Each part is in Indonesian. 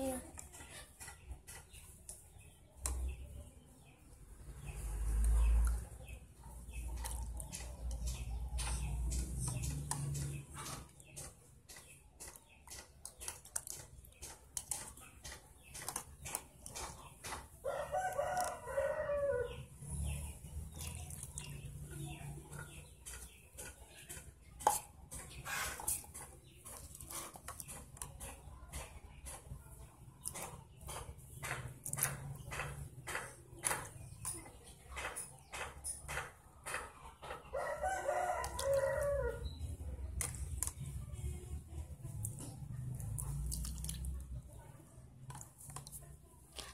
here.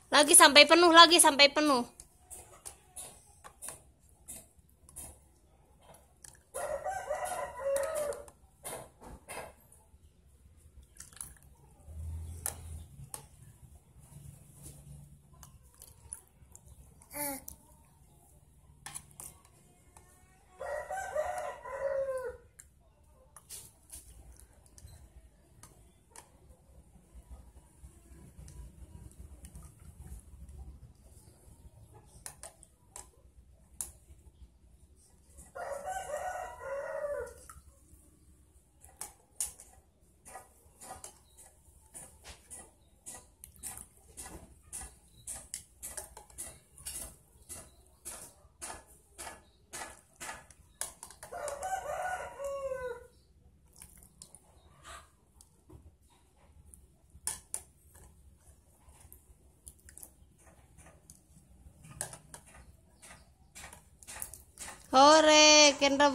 Lagi sampai penuh lagi sampai penuh. Hore, Kendra